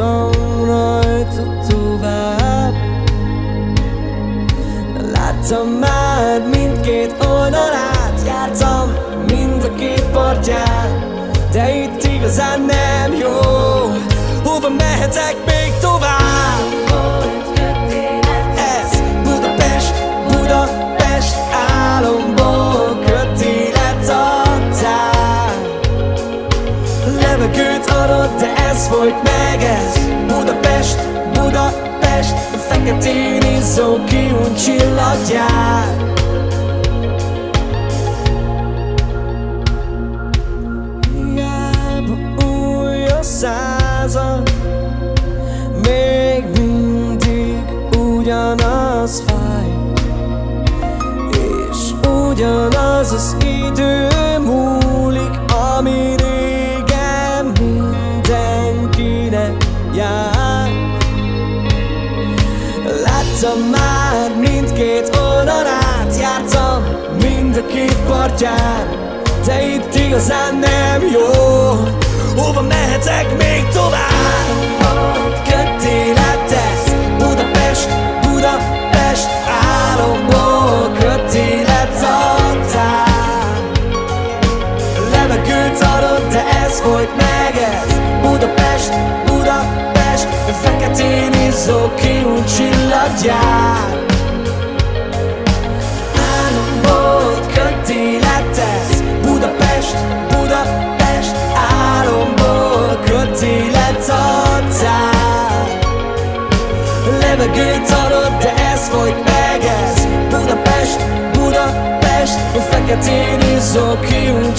Láttam rajta tovább Láttam már mindkét oldalát Jártam mind a két partját De itt igazán nem jó. Hova mehetek még tovább? Ez Budapest, Budapest álomból kötélet adtál Levegőt ez folyt meg ez. Budapest, Budapest A feketén izzó kiunt csillaggyár Hiába új Még mindig ugyanaz fáj. És ugyanaz az idő múlik Ami Láttam már mindkét oldalát Jártam mind a két partján. De itt igazán nem jó. Hova mehetek még tovább? Kötélet tesz Budapest, Budapest álomból. Kötélet adtál Levegőt adott, de ez folyt meg ez. Budapest, Budapest A feketén izzó kiunt csillaggyár Álomból kötélet tesz Budapest, Budapest Álomból kötélet adtál Levegőt adott, de ez folyt meg ez. Budapest, Budapest A feketén izzó kiunt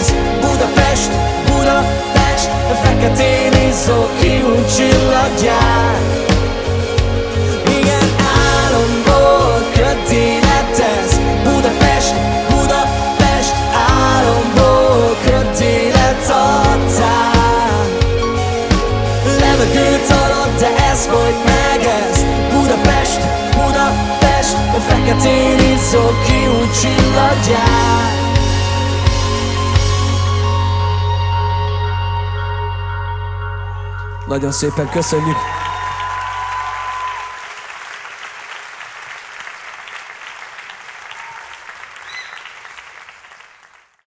ez Budapest, Budapest feketén izzó kiunt csillaggyár Igen, álomból kötélet ez Budapest, Budapest álomból kötélet adtál Levegőt adott, de ez folyt meg Budapest, Budapest feketén izzó kiunt csillaggyár Nagyon szépen köszönjük!